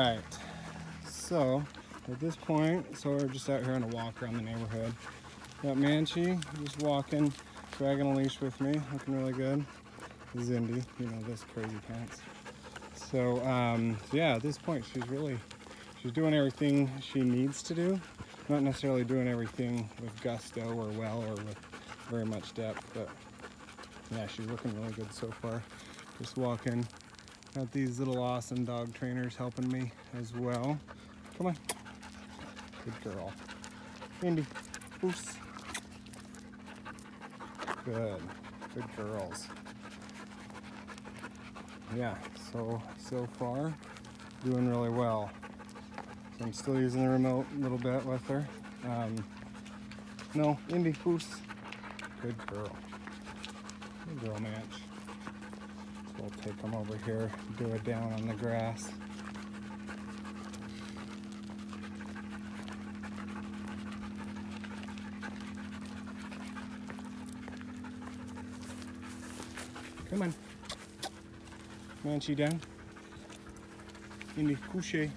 Alright, so at this point, so we're just out here on a walk around the neighborhood. Got Manchi just walking, dragging a leash with me, looking really good. Zindy, you know, this crazy pants. So, um, yeah, at this point, she's really, she's doing everything she needs to do. Not necessarily doing everything with gusto or well or with very much depth, but yeah, she's looking really good so far. Just walking. Got these little awesome dog trainers helping me as well. Come on. Good girl. Indy. Oops. Good. Good girls. Yeah, so, so far, doing really well. So I'm still using the remote a little bit with her. Um, no, Indy, Poos. Good girl. Good girl, Manch. We'll take them over here, do it down on the grass. Come on. Manchi down. Indy, couche.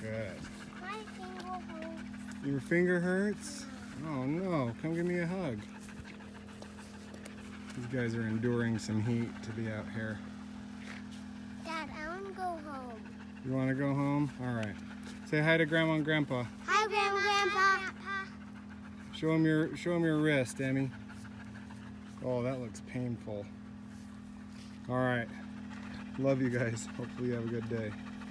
Good. My finger hurts. Your finger hurts? Oh no, come give me a hug. These guys are enduring some heat to be out here. Dad, I want to go home. You want to go home? All right. Say hi to Grandma and Grandpa. Hi, Grandma, Grandpa. Show them your show them your wrist, Emmy. Oh, that looks painful. All right. Love you guys. Hopefully you have a good day.